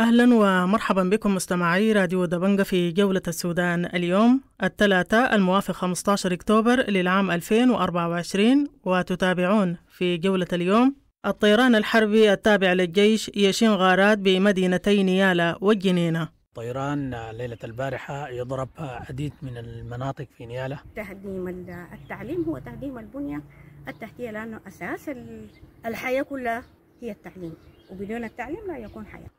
أهلا ومرحبا بكم مستمعي راديو دبنجة في جولة السودان. اليوم الثلاثاء الموافق 15 أكتوبر للعام 2024 وتتابعون في جولة اليوم الطيران الحربي التابع للجيش يشين غارات بمدينتي نيالا والجنينة. طيران ليلة البارحة يضرب عديد من المناطق في نيالا. تهديم التعليم هو تهديم البنية. التحتية لأنه أساس الحياة كلها هي التعليم. وبدون التعليم لا يكون حياة.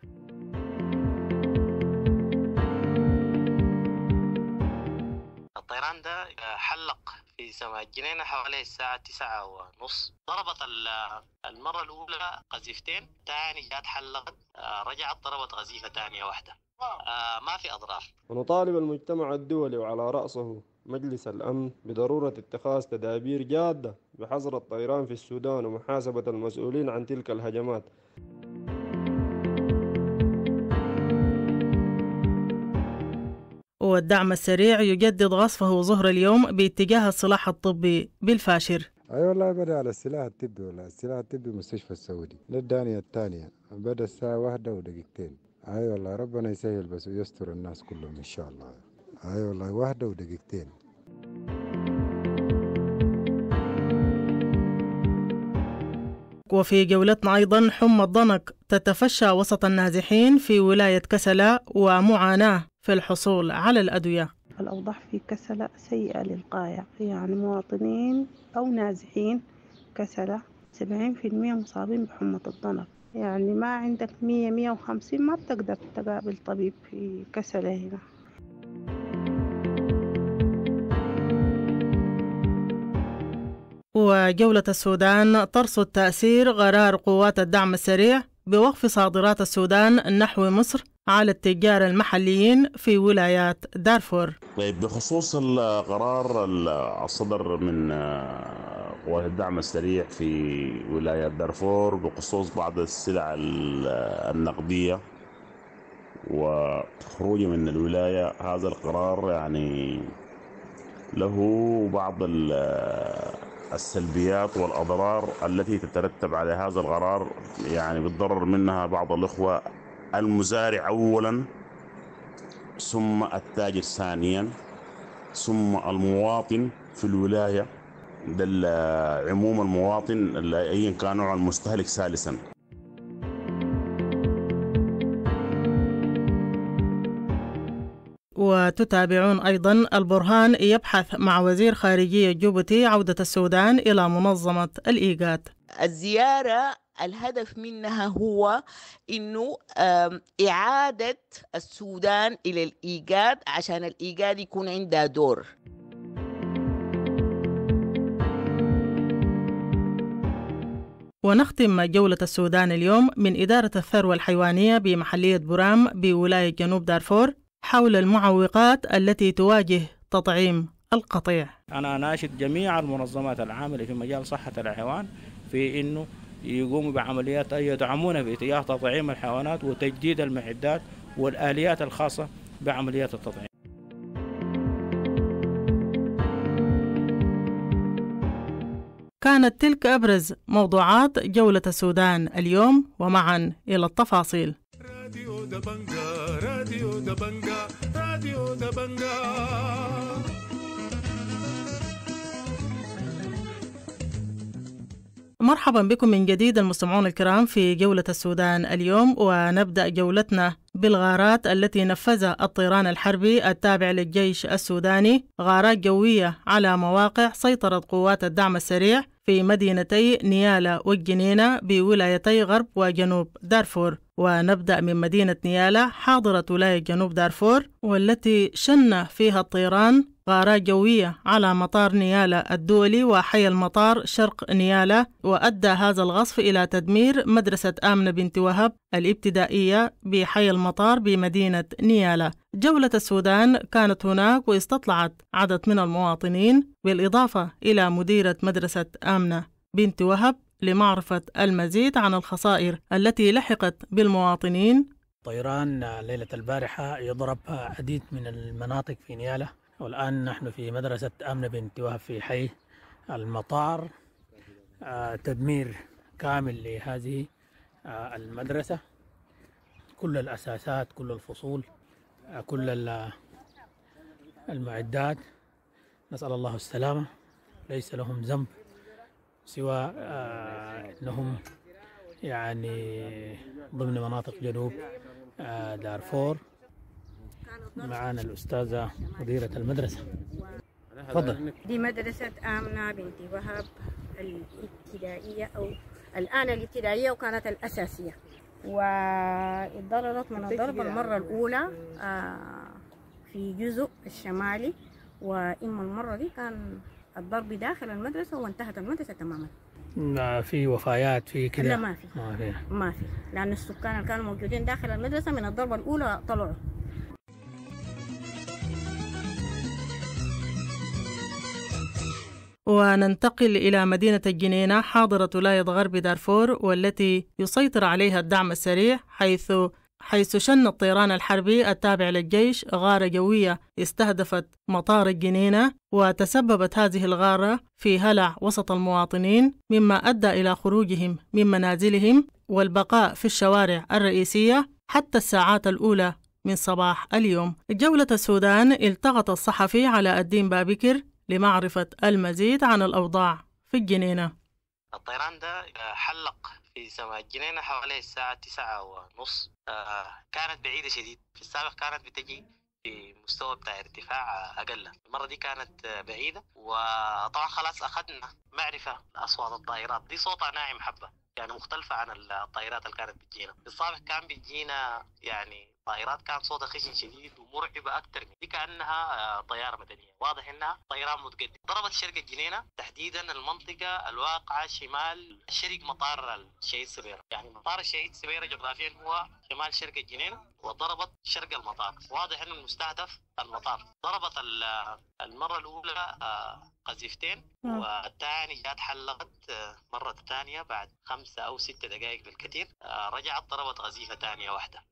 الطيران ده حلق في سماء الجنينة حوالي الساعة تسعة ونص. ضربت المرة الأولى قذيفتين تاني جات حلقت رجعت ضربت قذيفة تانية واحدة. ما في أضرار ونطالب المجتمع الدولي وعلى رأسه مجلس الأمن بضرورة اتخاذ تدابير جادة بحظر الطيران في السودان ومحاسبة المسؤولين عن تلك الهجمات. والدعم السريع يجدد غصفه ظهر اليوم باتجاه السلاح الطبي بالفاشر. أي أيوة والله بدأ على السلاح الطبي ولا السلاح الطبي مستشفى السعودي. للدانية الثانية. بدأ الساعة واحدة ودقيقتين. أي أيوة والله ربنا يسهل بس ويستر الناس كلهم إن شاء الله. أي أيوة والله واحدة ودقيقتين. وفي جولتنا أيضا حمى الضنك تتفشى وسط النازحين في ولاية كسلا ومعاناة في الحصول على الأدوية. الأوضاع في كسلا سيئة للغاية يعني مواطنين أو نازحين كسلا سبعين في المية مصابين بحمى الضنك. يعني ما عندك مية مية وخمسين ما بتقدر تقابل طبيب في كسلا هنا. وجولة السودان ترصد تأثير قرار قوات الدعم السريع بوقف صادرات السودان نحو مصر على التجار المحليين في ولايات دارفور. طيب بخصوص القرار الصدر من قوات الدعم السريع في ولاية دارفور بخصوص بعض السلع النقدية وخروجه من الولاية هذا القرار يعني له بعض السلبيات والأضرار التي تترتب على هذا القرار. يعني بتضرر منها بعض الإخوة المزارع أولا ثم التاجر ثانيا ثم المواطن في الولاية ده عموم المواطن أيا كان نوع المستهلك ثالثا. وتتابعون أيضا البرهان يبحث مع وزير خارجية جيبوتي عودة السودان إلى منظمة الإيجاد الزيارة الهدف منها هو إنه إعادة السودان إلى الايجاد عشان الايجاد يكون عندها دور. ونختم جولة السودان اليوم من إدارة الثروة الحيوانية بمحلية برام بولاية جنوب دارفور. حول المعوقات التي تواجه تطعيم القطيع. أنا ناشد جميع المنظمات العاملة في مجال صحة الحيوان في أنه يقوموا بعمليات يدعمون في اتجاه تطعيم الحيوانات وتجديد المعدات والآليات الخاصة بعمليات التطعيم. كانت تلك أبرز موضوعات جولة السودان اليوم ومعا إلى التفاصيل. راديو دبنجا راديو دبنجا راديو دبنجا مرحبا بكم من جديد المستمعون الكرام في جولة السودان اليوم ونبدأ جولتنا بالغارات التي نفذها الطيران الحربي التابع للجيش السوداني. غارات جوية على مواقع سيطرت قوات الدعم السريع في مدينتي نيالا والجنينة بولايتي غرب وجنوب دارفور. ونبدأ من مدينة نيالا حاضرة ولاية جنوب دارفور والتي شن فيها الطيران غارات جوية على مطار نيالا الدولي وحي المطار شرق نيالا وأدى هذا الغصف إلى تدمير مدرسة آمنة بنت وهب الابتدائية بحي المطار بمدينة نيالا. جولة السودان كانت هناك واستطلعت عدد من المواطنين بالإضافة إلى مديرة مدرسة آمنة بنت وهب. لمعرفة المزيد عن الخسائر التي لحقت بالمواطنين. طيران ليلة البارحة يضرب عديد من المناطق في نيالا والآن نحن في مدرسة أمن بنت وهب في حي المطار. تدمير كامل لهذه المدرسة. كل الأساسات كل الفصول كل ال- المعدات. نسأل الله السلامة. ليس لهم ذنب. آه، أنهم يعني ضمن مناطق جنوب آه، دارفور معنا الأستاذة مديرة المدرسة. تفضل. دي مدرسة آمنة بنت وهب الابتدائية أو الآن الابتدائية وكانت الأساسية. واتضررت من الضرب المرة الأولى آه، في جزء الشمالي وإما المرة دي كان الضرب داخل المدرسة وانتهت المدرسة تماما. ما في وفيات في كذا. لا ما في. ما في. ما في. لأن السكان اللي كانوا موجودين داخل المدرسة من الضربة الأولى طلعوا. وننتقل إلى مدينة الجنينة حاضرة ولاية غرب دارفور والتي يسيطر عليها الدعم السريع حيث حيث شن الطيران الحربي التابع للجيش غارة جوية استهدفت مطار الجنينة وتسببت هذه الغارة في هلع وسط المواطنين مما أدى إلى خروجهم من منازلهم والبقاء في الشوارع الرئيسية حتى الساعات الأولى من صباح اليوم. جولة السودان التقط الصحفي علاء الدين بابكر لمعرفة المزيد عن الأوضاع في الجنينة. الطيران ده حلق في سماء الجنينة حوالي الساعة تسعة ونص. كانت بعيدة شديد. في السابق كانت بتجي في مستوى بتاع ارتفاع أقل. المرة دي كانت بعيدة وطبعا خلاص أخذنا معرفة أصوات الطائرات. دي صوتها ناعم حبة يعني مختلفة عن الطائرات اللي كانت بتجينا. في السابق كان بتجينا يعني طائرات كان صوتها خشن شديد ومرعبة أكثر من دي كأنها آه، طيارة مدنية. واضح إنها طيران متقدم. ضربت شرق الجنينة تحديدا المنطقة الواقعة شمال شرق مطار الشهيد سبيرة. يعني مطار الشهيد سبيرة جغرافيا هو شمال شرق الجنينة وضربت شرق المطار. واضح إنه المستهدف المطار. ضربت ال- المرة الأولى آه، قذيفتين نعم. والثاني جات حلقت آه، مرة ثانية بعد خمسة أو ستة دقائق بالكثير آه، رجعت ضربت قذيفة ثانية واحدة.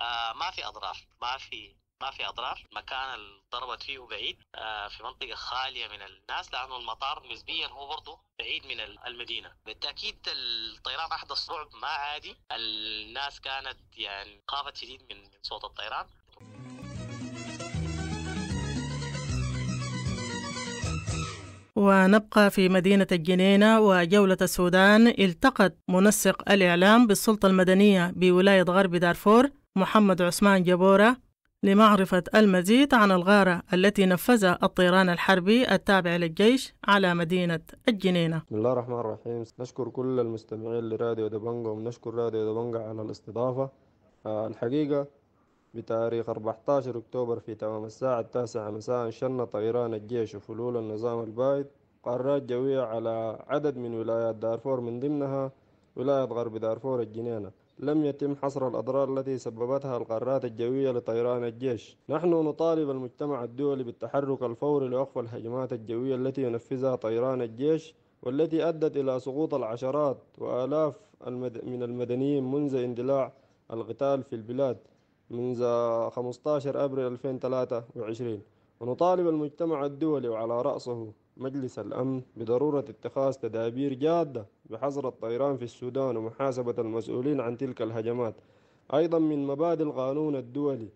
آه، ما في أضرار ما في ما في أضرار مكان اللي ضربت فيه بعيد آه، في منطقة خالية من الناس لأنه المطار نسبيا هو برضه بعيد من ال- المدينة. بالتأكيد الطيران أحدث رعب ما عادي. الناس كانت يعني خافت شديد من صوت الطيران. ونبقى في مدينة الجنينة وجولة السودان التقت منسق الإعلام بالسلطة المدنية بولاية غرب دارفور محمد عثمان جبورة لمعرفة المزيد عن الغارة التي نفذها الطيران الحربي التابع للجيش على مدينة الجنينة. بسم الله الرحمن الرحيم. نشكر كل المستمعين لراديو دبنجا ونشكر راديو دبنجا على الاستضافة. الحقيقة بتاريخ 14 أكتوبر في تمام الساعة التاسعة مساء شن طيران الجيش وفلول النظام البائد قارات جوية على عدد من ولايات دارفور من ضمنها ولاية غرب دارفور الجنينة. لم يتم حصر الأضرار التي سببتها القارات الجوية لطيران الجيش. نحن نطالب المجتمع الدولي بالتحرك الفوري لوقف الهجمات الجوية التي ينفذها طيران الجيش والتي أدت إلى سقوط العشرات وآلاف المد... من المدنيين منذ اندلاع القتال في البلاد منذ 15 أبريل 2023 ونطالب المجتمع الدولي وعلى رأسه مجلس الأمن بضرورة اتخاذ تدابير جادة بحظر الطيران في السودان ومحاسبة المسؤولين عن تلك الهجمات. أيضا من مبادئ القانون الدولي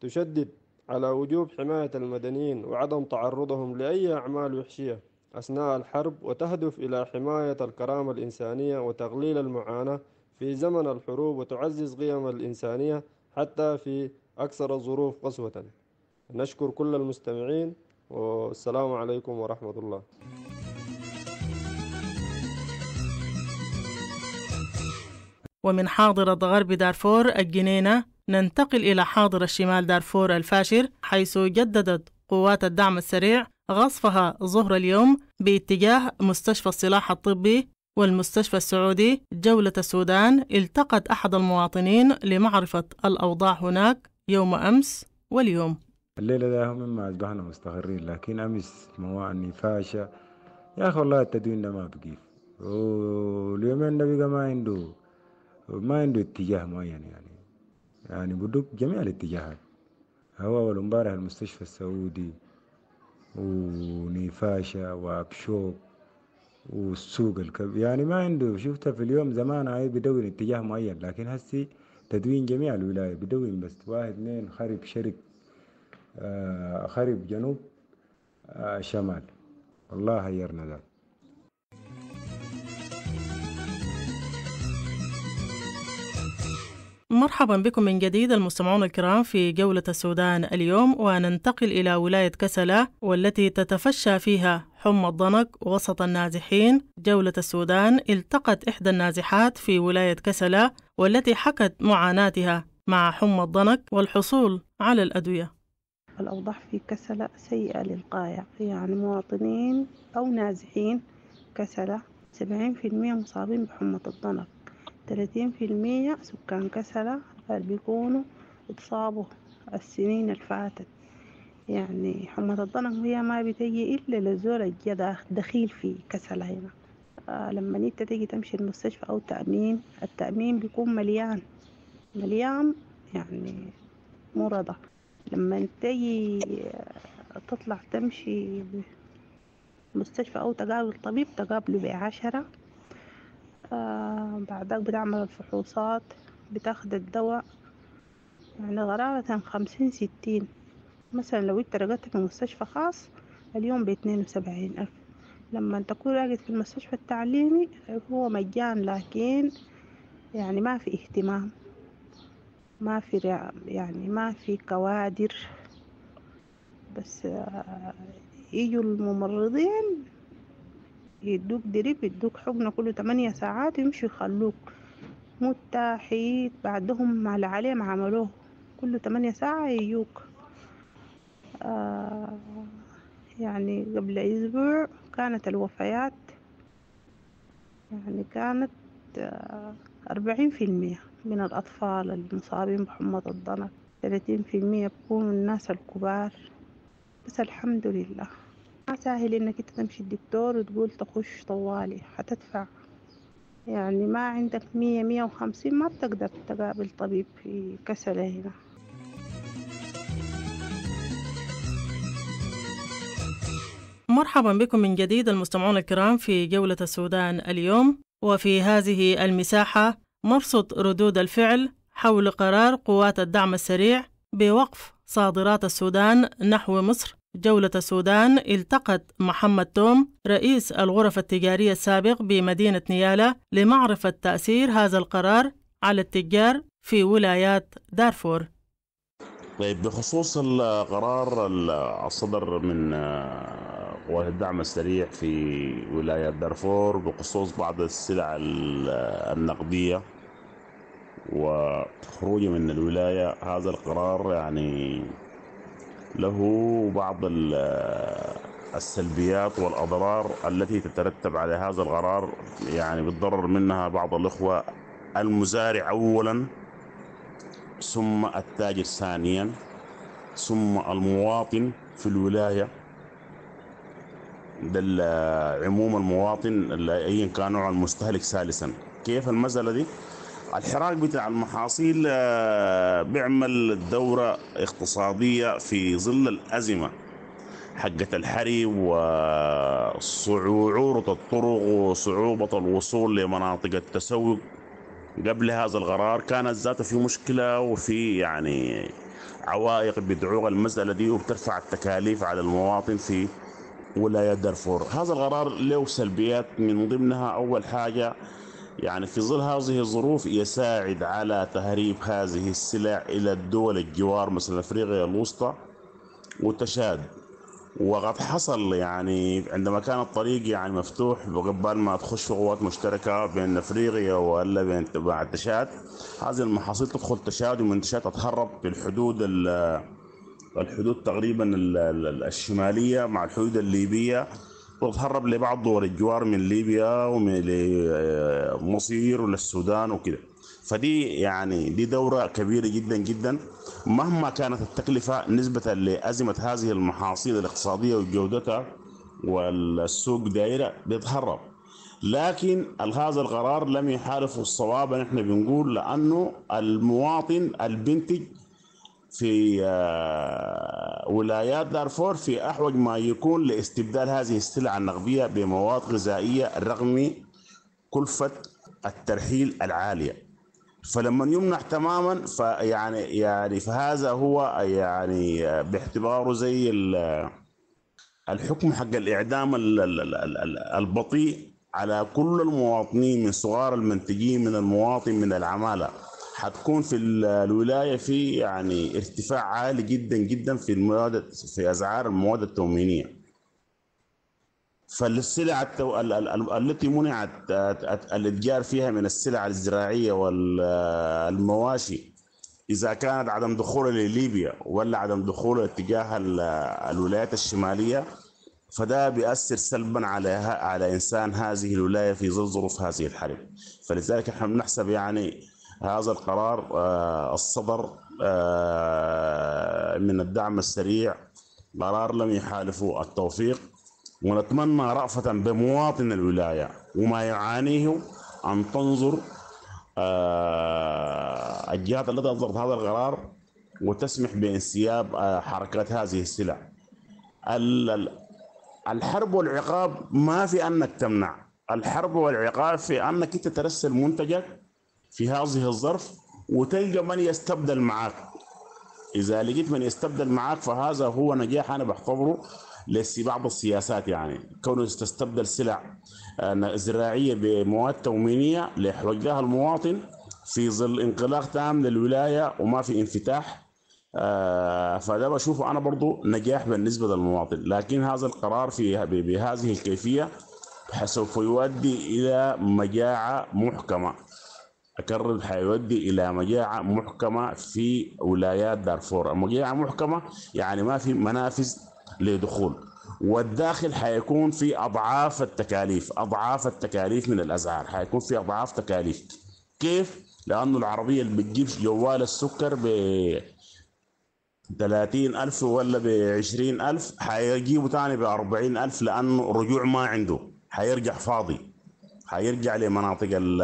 تشدد على وجوب حماية المدنيين وعدم تعرضهم لأي أعمال وحشية أثناء الحرب وتهدف إلى حماية الكرامة الإنسانية وتقليل المعاناة في زمن الحروب وتعزز قيم الإنسانية حتى في أكثر الظروف قسوة. نشكر كل المستمعين والسلام عليكم ورحمة الله. ومن حاضرة غرب دارفور الجنينة ننتقل إلى حاضرة شمال دارفور الفاشر حيث جددت قوات الدعم السريع غصفها ظهر اليوم باتجاه مستشفى السلاح الطبي والمستشفى السعودي جولة السودان. التقت أحد المواطنين لمعرفة الأوضاع هناك يوم أمس واليوم. الليلة ده هم ما أصبحنا مستقرين لكن أمس مواني فاشا. يا أخي والله التدوين ده ما بقيف. واليومين ده بقى ما عنده ما عنده اتجاه معين يعني. يعني بدق جميع الاتجاهات. هو أول امبارح المستشفى السعودي ونيفاشا وأبشوك والسوق الكبير يعني ما عنده. شفتها في اليوم زمان هاي بدور اتجاه معين لكن هسي تدوين جميع الولاية بدون بس واحد اثنين خرب آه خرب جنوب آه شمال. والله هيرنا ذاك مرحبا بكم من جديد المستمعون الكرام في جولة السودان اليوم وننتقل إلى ولاية كسلة والتي تتفشى فيها حمى الضنك وسط النازحين. جولة السودان التقت إحدى النازحات في ولاية كسلة والتي حكت معاناتها مع حمى الضنك والحصول على الأدوية. الأوضاع في كسلة سيئة للغاية يعني مواطنين أو نازحين كسلة سبعين في المية مصابين بحمى الضنك ثلاثين في المية سكان كسلة بيكونوا اتصابوا السنين الفاتت يعني حمى الضنك هي ما بتجي إلا لزول الجدا دخيل في كسلة هنا. آه لما انت تجي تمشي المستشفى أو تأمين التأمين بيكون مليان مليان يعني مرضى. لما تجي تطلع تمشي مستشفى أو تقابل طبيب تقابله بعشرة. آه بعدك بتعمل الفحوصات بتاخد الدواء. يعني غرابة خمسين ستين. مثلا لو انت رقدت في مستشفى خاص اليوم باتنين وسبعين ألف. لما تكون راقد في المستشفى التعليمي هو مجان لكن يعني ما في اهتمام. ما في يعني ما في كوادر بس آه يجوا الممرضين يدوك دريب يدوك حقنة كل تمانية ساعات يمشوا يخلوك متاحيت بعدهم على عليهم عملوه كل تمانية ساعة يجوك. آه يعني قبل أسبوع كانت الوفيات يعني كانت أربعين في المية. من الأطفال المصابين بحمى الضنك. ثلاثين في المية بيكونوا الناس الكبار. بس الحمد لله. ما سهل إنك انت تمشي الدكتور وتقول تخش طوالي حتدفع. يعني ما عندك مية مية وخمسين ما بتقدر تقابل طبيب في كسلة هنا. مرحبا بكم من جديد المستمعون الكرام في جولة السودان اليوم. وفي هذه المساحة مرصد ردود الفعل حول قرار قوات الدعم السريع بوقف صادرات السودان نحو مصر. جولة السودان التقت محمد توم رئيس الغرف التجارية السابق بمدينة نيالا لمعرفة تأثير هذا القرار على التجار في ولايات دارفور. طيب بخصوص القرار الصدر من قوات الدعم السريع في ولاية دارفور بخصوص بعض السلع النقدية وخروجه من الولاية هذا القرار يعني له بعض السلبيات والأضرار التي تترتب على هذا القرار. يعني بتضرر منها بعض الإخوة. المزارع أولا ثم التاجر ثانيا ثم المواطن في الولاية. ده عموم المواطن أيا كان نوع المستهلك ثالثا. كيف المسألة دي؟ الحراك بتاع المحاصيل بيعمل دورة اقتصادية في ظل الأزمة حقة الحري وصعوبة الطرق وصعوبة الوصول لمناطق التسوق. قبل هذا القرار كانت ذاته في مشكلة وفي يعني عوائق بتعوق المسألة دي وبترفع التكاليف على المواطن في ولاية دارفور. هذا القرار له سلبيات من ضمنها أول حاجة يعني في ظل هذه الظروف يساعد على تهريب هذه السلع إلى الدول الجوار مثل أفريقيا الوسطى وتشاد وقد حصل يعني عندما كان الطريق يعني مفتوح قبل ما تخش قوات مشتركة بين أفريقيا ولا بين تبع تشاد هذه المحاصيل تدخل تشاد ومن تشاد تتهرب بالحدود الحدود تقريبا الشمالية مع الحدود الليبية. وتهرب لبعض دول الجوار من ليبيا ومن مصير وللسودان وكده. فدي يعني دي دورة كبيرة جدا جدا. مهما كانت التكلفة نسبة لأزمة هذه المحاصيل الاقتصادية وجودتها والسوق دايرة بيتهرب لكن هذا القرار لم يحالف الصواب نحن بنقول لأنه المواطن البنتج في ولايات دارفور في أحوج ما يكون لاستبدال هذه السلع النقدية بمواد غذائية رغم كلفة الترحيل العالية. فلما يمنع تماما فيعني يعني فهذا هو يعني باعتباره زي ال- الحكم حق الإعدام ال- ال- ال- ال- البطيء على كل المواطنين من صغار المنتجين من المواطن من العمالة. حتكون في ال- الولاية في يعني ارتفاع عالي جدا جدا في المواد في اسعار المواد التموينية. فالسلع التو... ال- ال- ال- التي منعت الاتجار فيها من السلع الزراعية والمواشي إذا كانت عدم دخولها لليبيا ولا عدم دخولها اتجاه ال- الولايات الشمالية فده بيأثر سلبا على على إنسان هذه الولاية في ظل ظروف هذه الحرب فلذلك إحنا بنحسب يعني هذا القرار آه، الصدر آه، من الدعم السريع. قرار لم يحالفه التوفيق. ونتمنى رأفة بمواطن الولاية. وما يعانيه أن تنظر آه، الجهات التي أصدرت هذا القرار وتسمح بانسياب حركات هذه السلع. ال- ال- الحرب والعقاب ما في أنك تمنع. الحرب والعقاب في أنك أنت ترسل منتجك في هذه الظرف وتلقى من يستبدل معك إذا لقيت من يستبدل معك فهذا هو نجاح أنا بعتبره لبعض السياسات يعني. كونه تستبدل سلع آه، زراعية بمواد تموينية ليحوجها المواطن في ظل انغلاق تام للولاية وما في انفتاح آه، فده بشوفه أنا برضو نجاح بالنسبة للمواطن. لكن هذا القرار في بهذه الكيفية سوف يؤدي إلى مجاعة محكمة. أكرر حيودي إلى مجاعة محكمة في ولايات دارفور. مجاعة محكمة يعني ما في منافذ لدخول. والداخل حيكون في أضعاف التكاليف أضعاف التكاليف من الأسعار حيكون في أضعاف تكاليف. كيف؟ لأنه العربية اللي بتجيب جوال السكر ب 30 ألف ولا ب 20 ألف حيجيبوا تاني ب 40 ألف لأنه رجوع ما عنده. حيرجع فاضي. حيرجع لمناطق ال-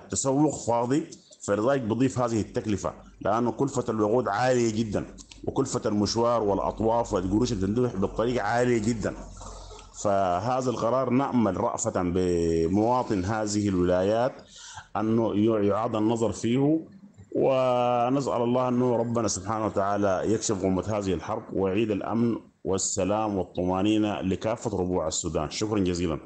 التسوق فاضي فلذلك بضيف هذه التكلفة لأنه كلفة الوقود عالية جدا وكلفة المشوار والأطواف والقروش اللي بالطريق عالية جدا. فهذا القرار نأمل رأفة بمواطن هذه الولايات أنه يعاد النظر فيه ونسأل الله أنه ربنا سبحانه وتعالى يكشف غمة هذه الحرب ويعيد الأمن والسلام والطمأنينة لكافة ربوع السودان. شكرا جزيلا.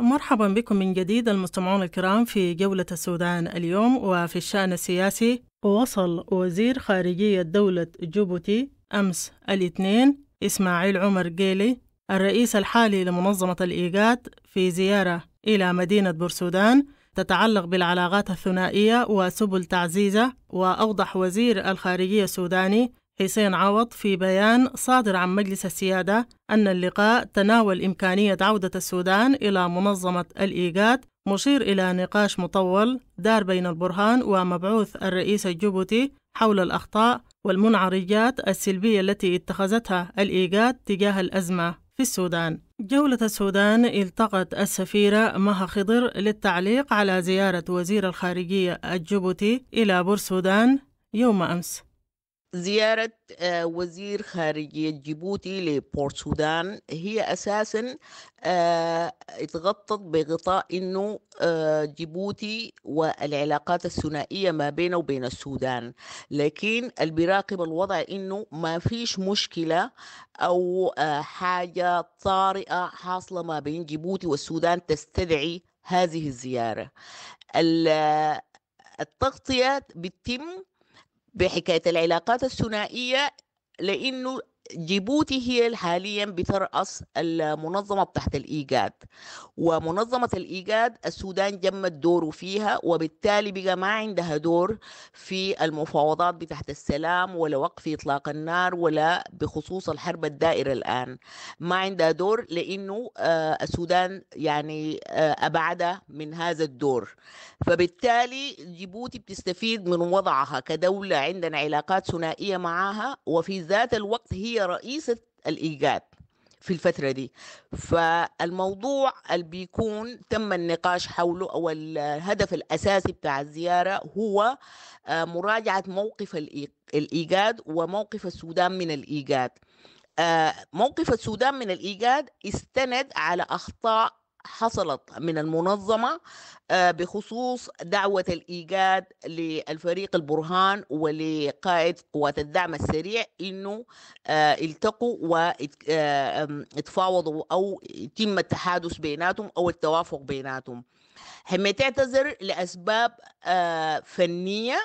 مرحبا بكم من جديد المستمعون الكرام في جولة السودان اليوم وفي الشأن السياسي وصل وزير خارجية دولة جيبوتي أمس الاثنين إسماعيل عمر قيلي الرئيس الحالي لمنظمة الإيجاد في زيارة إلى مدينة بورسودان تتعلق بالعلاقات الثنائية وسبل تعزيزها وأوضح وزير الخارجية السوداني حسين عوض في بيان صادر عن مجلس السيادة أن اللقاء تناول إمكانية عودة السودان إلى منظمة الإيجاد مشير إلى نقاش مطول دار بين البرهان ومبعوث الرئيس الجيبوتي حول الأخطاء والمنعرجات السلبية التي اتخذتها الإيجاد تجاه الأزمة في السودان. جولة السودان التقت السفيرة مها خضر للتعليق على زيارة وزير الخارجية الجيبوتي إلى بورسودان يوم أمس. زيارة آه، وزير خارجية جيبوتي لبورت سودان. هي أساسا آه، اتغطت بغطاء إنه آه، جيبوتي والعلاقات الثنائية ما بينه وبين السودان. لكن اللي بيراقب الوضع إنه ما فيش مشكلة أو آه، حاجة طارئة حاصلة ما بين جيبوتي والسودان تستدعي هذه الزيارة. ال- التغطية بتتم بحكاية العلاقات الثنائية لأنه جيبوتي هي حاليا بترأس المنظمة بتاعت الإيجاد. ومنظمة الإيجاد السودان جمد دوره فيها وبالتالي بقى ما عندها دور في المفاوضات بتاعت السلام ولا وقف إطلاق النار ولا بخصوص الحرب الدائرة الآن. ما عندها دور لأنه آه، السودان يعني آه، أبعدها من هذا الدور. فبالتالي جيبوتي بتستفيد من وضعها كدولة عندنا علاقات ثنائية معها وفي ذات الوقت هي رئيسة الإيجاد في الفترة دي. فالموضوع اللي بيكون تم النقاش حوله أو الهدف الأساسي بتاع الزيارة هو آه، مراجعة موقف الإي- الإيجاد وموقف السودان من الإيجاد. آه، موقف السودان من الإيجاد استند على أخطاء حصلت من المنظمة آه، بخصوص دعوة الإيجاد للفريق البرهان ولقائد قوات الدعم السريع إنه آه، التقوا ويتفاوضوا أو يتم التحادث بيناتهم أو التوافق بيناتهم. حمية تعتذر لأسباب آه، فنية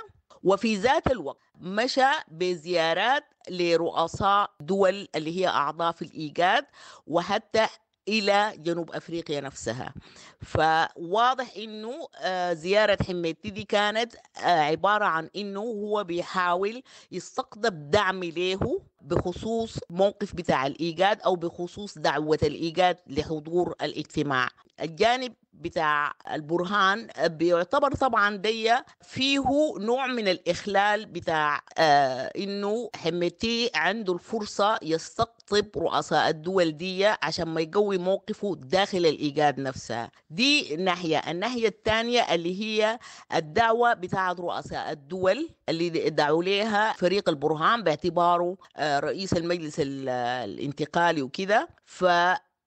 وفي ذات الوقت مشى بزيارات لرؤساء دول اللي هي أعضاء في الإيجاد وحتى إلى جنوب أفريقيا نفسها. فواضح إنه آه، زيارة حميتي دي كانت آه، عبارة عن إنه هو بيحاول يستقطب دعم له بخصوص موقف بتاع الإيجاد أو بخصوص دعوة الإيجاد لحضور الاجتماع. الجانب بتاع البرهان بيعتبر طبعا دي فيه نوع من الإخلال بتاع آه إنه حميتي عنده الفرصة يستقطب رؤساء الدول دي عشان ما يقوي موقفه داخل الإيجاد نفسها دي ناحية. الناحية الثانية اللي هي الدعوة بتاعت رؤساء الدول اللي دعوا لها فريق البرهان باعتباره آه رئيس المجلس ال- الانتقالي وكده ف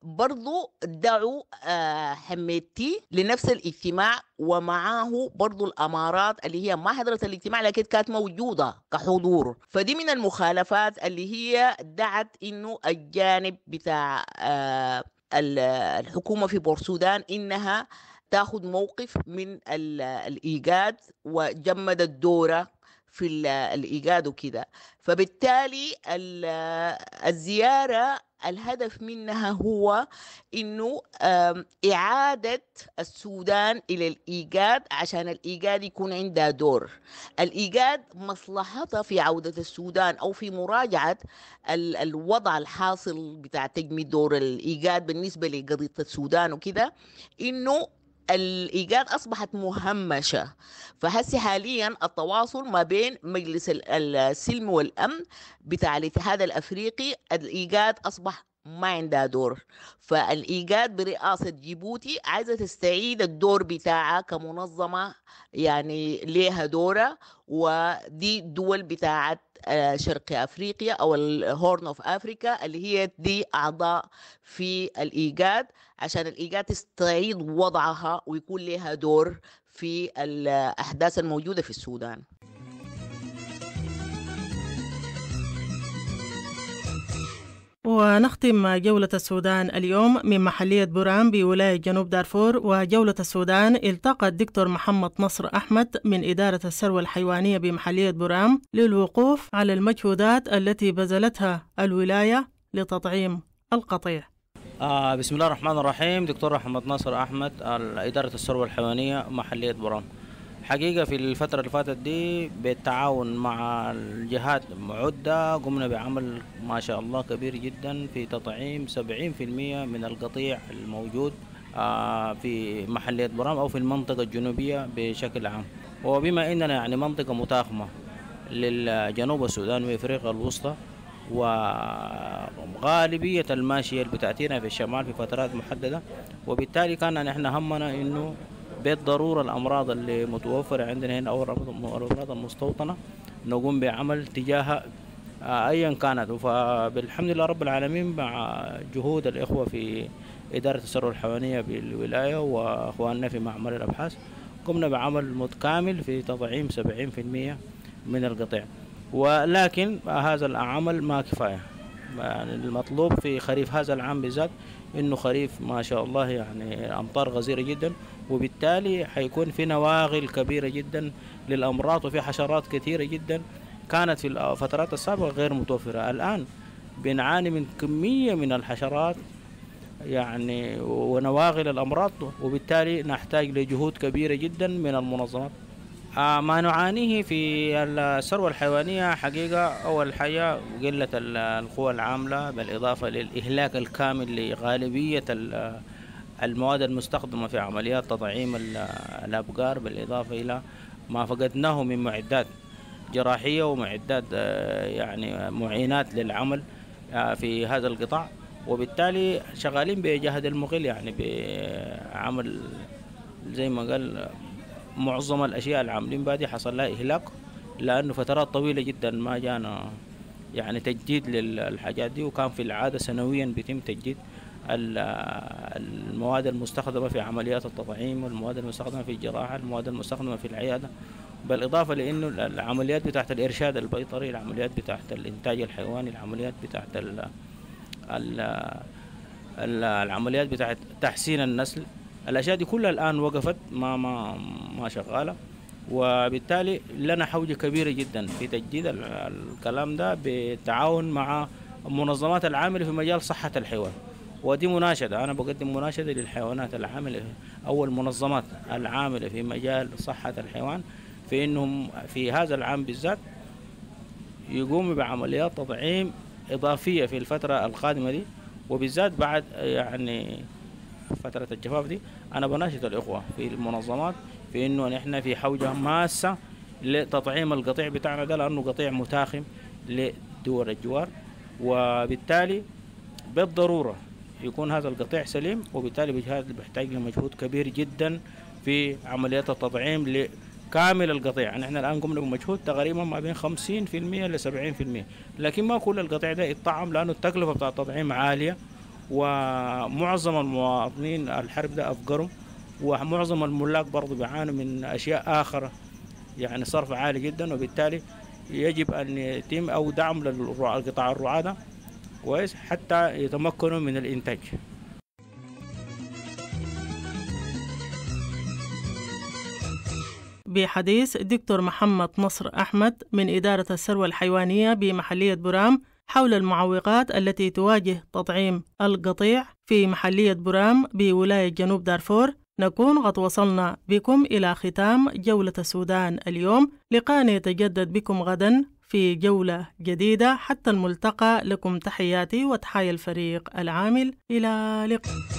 برضو دعوا آه، حميتي لنفس الاجتماع ومعاه برضو الأمارات اللي هي ما حضرت الاجتماع لكن كانت موجودة كحضور. فدي من المخالفات اللي هي دعت إنه الجانب بتاع آه، ال- الحكومة في بورسودان إنها تاخذ موقف من ال- الإيجاد وجمدت دورة في ال- الإيجاد وكده. فبالتالي ال- الزيارة الهدف منها هو إنه إعادة السودان إلى الإيجاد عشان الإيجاد يكون عندها دور. الإيجاد مصلحتها في عودة السودان أو في مراجعة ال- الوضع الحاصل بتاع تجميد دور الإيجاد بالنسبة لقضية السودان وكده إنه الايجاد أصبحت مهمشة. فهسه حاليا التواصل ما بين مجلس ال- السلم والأمن بتاع الاتحاد الأفريقي الإيجاد أصبح ما عندها دور. فالإيجاد برئاسة جيبوتي عايزة تستعيد الدور بتاعها كمنظمة يعني ليها دورة ودي دول بتاعت شرق أفريقيا أو ال Horn of Africa اللي هي دي أعضاء في الإيجاد عشان الإيجاد تستعيد وضعها ويكون لها دور في الأحداث الموجودة في السودان. ونختم جولة السودان اليوم من محلية برام بولاية جنوب دارفور وجولة السودان التقى الدكتور محمد نصر أحمد من إدارة الثروة الحيوانية بمحلية برام للوقوف على المجهودات التي بذلتها الولاية لتطعيم القطيع. آه بسم الله الرحمن الرحيم. دكتور محمد ناصر أحمد ال- إدارة الثروة الحيوانية محلية برام حقيقة في الفترة اللي فاتت دي بالتعاون مع الجهات عده قمنا بعمل ما شاء الله كبير جدا في تطعيم 70% من القطيع الموجود آه في محلية برام أو في المنطقة الجنوبية بشكل عام. وبما إننا يعني منطقة متاخمة للجنوب السودان وإفريقيا الوسطى وغالبية الماشية اللي بتأتينا في الشمال في فترات محددة وبالتالي كان نحن همنا إنه بالضرورة الأمراض اللي متوفرة عندنا هنا أو الأمراض المستوطنة نقوم بعمل تجاهها آه، أيا كانت. فبالحمد لله رب العالمين مع جهود الإخوة في إدارة الثروة الحيوانية بالولاية وأخواننا في معمل الأبحاث قمنا بعمل متكامل في تطعيم 70% من القطيع. ولكن هذا العمل ما كفاية. يعني المطلوب في خريف هذا العام بالذات إنه خريف ما شاء الله يعني أمطار غزيرة جدا. وبالتالي حيكون في نواغل كبيرة جدا للأمراض وفي حشرات كثيرة جدا كانت في الفترات السابقة غير متوفرة. الآن بنعاني من كمية من الحشرات يعني ونواغل الأمراض وبالتالي نحتاج لجهود كبيرة جدا من المنظمات. آه، ما نعانيه في الثروة الحيوانية حقيقة أول حاجة قلة ال- القوى العاملة بالإضافة للإهلاك الكامل لغالبية ال- المواد المستخدمة في عمليات تطعيم ال- الأبقار بالإضافة إلى ما فقدناه من معدات جراحية ومعدات آه، يعني معينات للعمل آه، في هذا القطاع. وبالتالي شغالين بجهد المقل يعني بعمل زي ما قال معظم الأشياء اللي عاملين بها دي حصل لها إهلاك لأنه فترات طويلة جدا ما جانا يعني تجديد للحاجات دي وكان في العادة سنويا بيتم تجديد. المواد المستخدمة في عمليات التطعيم والمواد المستخدمة في الجراحة المواد المستخدمة في العيادة. بالإضافة لأنه العمليات بتاعت الإرشاد البيطري العمليات بتاعت الإنتاج الحيواني العمليات بتاعت ال ال ال العمليات بتاعت تحسين النسل. الأشياء دي كلها الآن وقفت ما ما ما شغالة. وبالتالي لنا حوجة كبيرة جدا في تجديد الكلام ده بالتعاون مع المنظمات العاملة في مجال صحة الحيوان. ودي مناشدة. أنا بقدم مناشدة للحيوانات العاملة أو المنظمات العاملة في مجال صحة الحيوان في أنهم في هذا العام بالذات يقوموا بعمليات تطعيم إضافية في الفترة القادمة دي. وبالذات بعد يعني فترة الجفاف دي أنا بناشد الإخوة في المنظمات في إنه نحن في حوجة ماسة لتطعيم القطيع بتاعنا ده لأنه قطيع متاخم لدول الجوار. وبالتالي بالضرورة يكون هذا القطيع سليم وبالتالي بيحتاج لمجهود كبير جدا في عمليات التطعيم لكامل القطيع. نحن الآن قمنا بمجهود تقريبا ما بين 50% ل 70% لكن ما كل القطيع ده يطعم لأنه التكلفة بتاع التطعيم عالية ومعظم المواطنين الحرب ده أفقروا ومعظم الملاك برضو بيعانوا من أشياء آخرة. يعني صرف عالي جدا وبالتالي يجب أن يتم أو دعم للقطاع الرعاة ده. كويس حتى يتمكنوا من الإنتاج. بحديث دكتور محمد نصر أحمد من إدارة الثروة الحيوانية بمحلية برام حول المعوقات التي تواجه تطعيم القطيع في محلية برام بولاية جنوب دارفور نكون قد وصلنا بكم إلى ختام جولة السودان اليوم. لقاء يتجدد بكم غدا. في جولة جديدة. حتى الملتقى لكم تحياتي وتحايا الفريق العامل. إلى لقاء